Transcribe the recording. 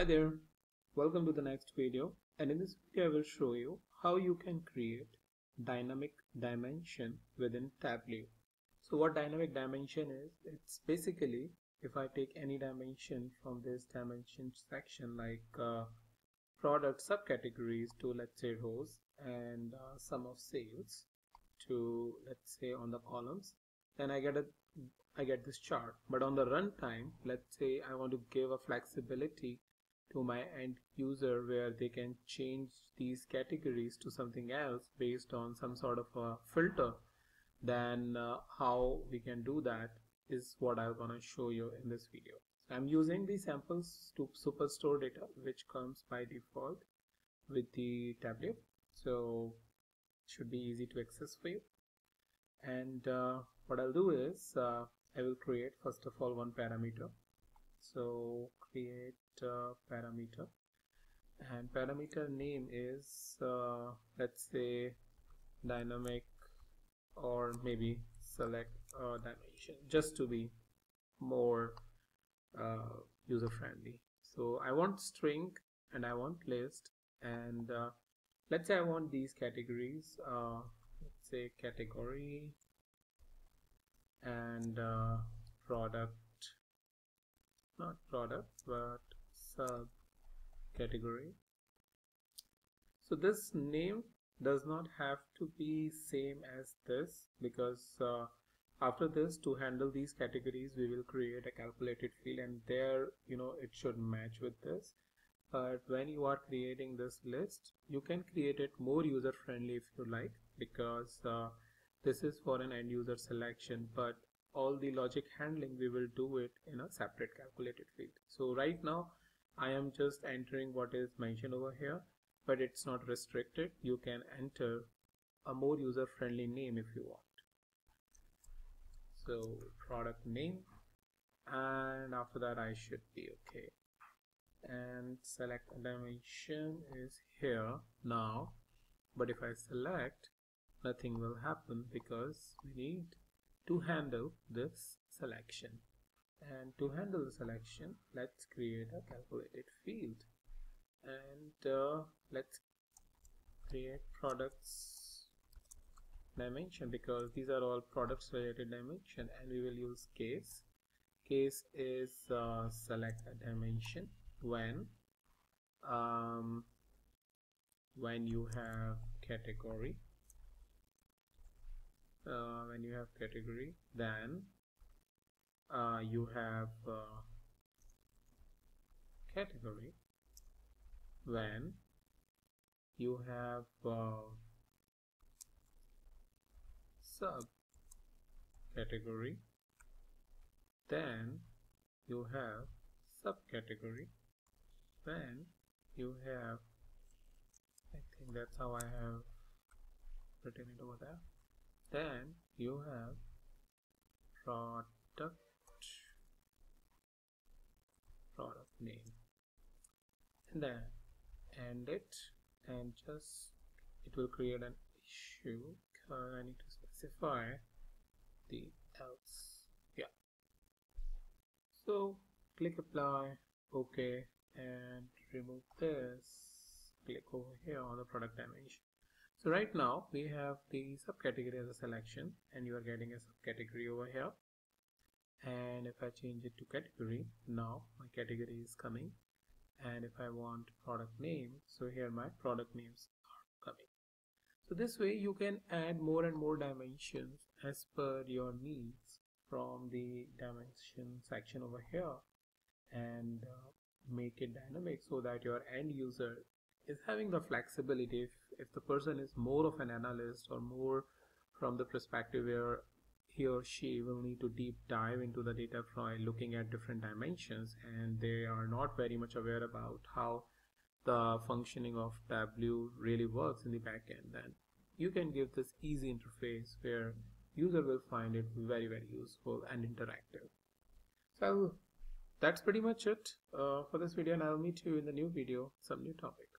Hi there, welcome to the next video. And in this video I will show you how you can create dynamic dimension within Tableau. So what dynamic dimension is, it's basically if I take any dimension from this dimension section like uh, product subcategories to let's say rows and uh, sum of sales to let's say on the columns then I get a I get this chart. But on the runtime let's say I want to give a flexibility to my end user where they can change these categories to something else based on some sort of a filter then uh, how we can do that is what I'm gonna show you in this video. I'm using the samples to superstore data which comes by default with the Tableau so should be easy to access for you and uh, what I'll do is uh, I will create first of all one parameter so create parameter. And parameter name is uh, let's say dynamic or maybe select a dimension just to be more uh, user friendly so I want string and I want list. And uh, let's say I want these categories uh, let's say category and uh, product not product but sub category so this name does not have to be same as this because uh, after this to handle these categories we will create a calculated field and there you know it should match with this. But when you are creating this list you can create it more user friendly if you like because uh, this is for an end user selection but all the logic handling we will do it in a separate calculated field. So right now I am just entering what is mentioned over here but it's not restricted. You can enter a more user friendly name if you want. So product name and after that I should be okay. And select dimension is here now but if I select nothing will happen because we need to handle this selection. And to handle the selection let's create a calculated field. And uh, let's create products dimension because these are all products related dimension and we will use case. Case is uh, select a dimension when um, when you have category when you have category then uh, you have uh, category. When you have uh, sub category then you have subcategory. Then you have I think that's how I have written it over there then you have product product name. And then end it and just it will create an issue. Because I need to specify the else. Yeah. So click apply ok and remove this. Click over here on the product dimension so right now we have the subcategory as a selection and you are getting a subcategory over here. And if I change it to category now my category is coming. And if I want product name so here my product names are coming. So this way you can add more and more dimensions as per your needs from the dimension section over here and uh, make it dynamic so that your end user is having the flexibility if, if the person is more of an analyst or more from the perspective where he or she will need to deep dive into the data by looking at different dimensions and they are not very much aware about how the functioning of Tableau really works in the backend then you can give this easy interface where user will find it very very useful and interactive. So that's pretty much it uh, for this video and I'll meet you in the new video some new topic